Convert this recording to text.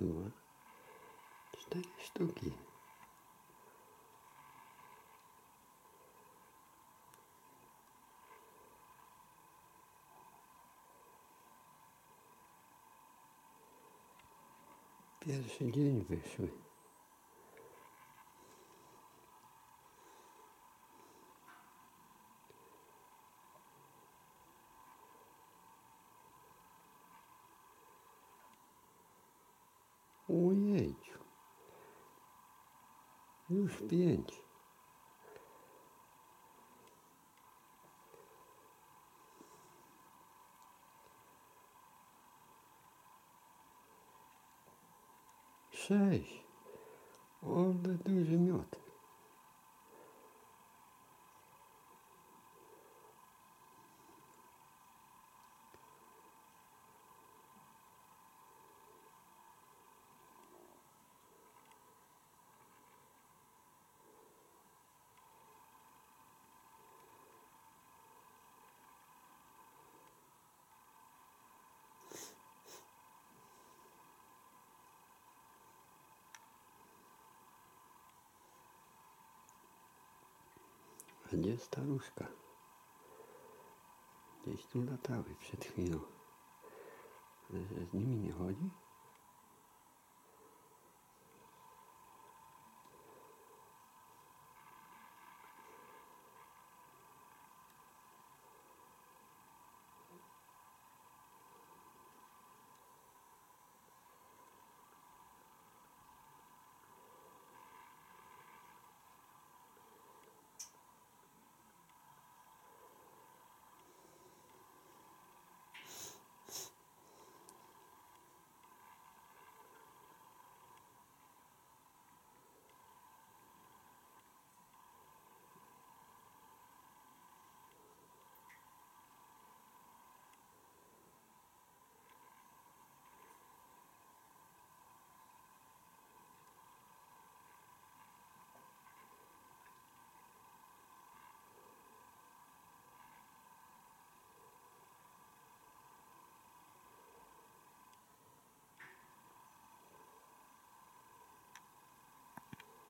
pessoa estou é? aqui. É, é Pierre de Investment. Ojejciu. Już pięć. Sześć. Ale duży miód. A gdzie staruszka? Gdzieś tu latały przed chwilą. Ale że z nimi nie chodzi?